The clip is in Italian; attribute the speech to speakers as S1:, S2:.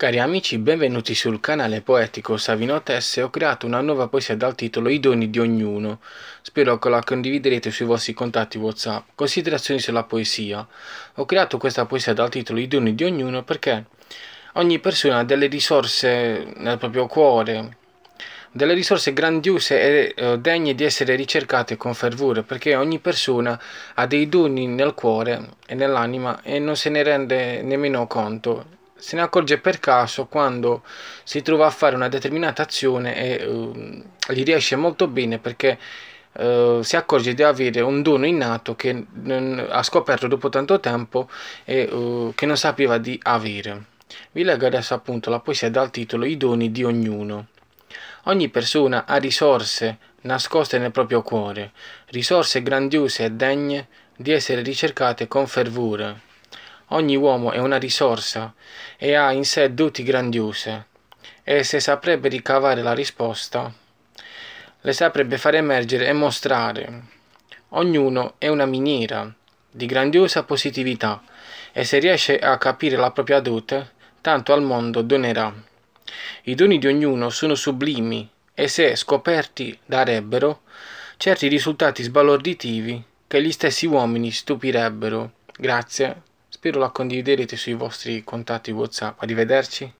S1: Cari amici, benvenuti sul canale poetico Savino Tess ho creato una nuova poesia dal titolo I doni di ognuno. Spero che la condividerete sui vostri contatti WhatsApp. Considerazioni sulla poesia. Ho creato questa poesia dal titolo I doni di ognuno perché ogni persona ha delle risorse nel proprio cuore, delle risorse grandiose e eh, degne di essere ricercate con fervore, perché ogni persona ha dei doni nel cuore e nell'anima e non se ne rende nemmeno conto se ne accorge per caso quando si trova a fare una determinata azione e uh, gli riesce molto bene perché uh, si accorge di avere un dono innato che non, ha scoperto dopo tanto tempo e uh, che non sapeva di avere. Vi leggo adesso appunto la poesia dal titolo I doni di ognuno. Ogni persona ha risorse nascoste nel proprio cuore, risorse grandiose e degne di essere ricercate con fervore Ogni uomo è una risorsa e ha in sé doti grandiose, e se saprebbe ricavare la risposta, le saprebbe far emergere e mostrare. Ognuno è una miniera di grandiosa positività e se riesce a capire la propria dote, tanto al mondo donerà. I doni di ognuno sono sublimi e se scoperti darebbero certi risultati sbalorditivi che gli stessi uomini stupirebbero. Grazie. Spero la condividerete sui vostri contatti WhatsApp. Arrivederci.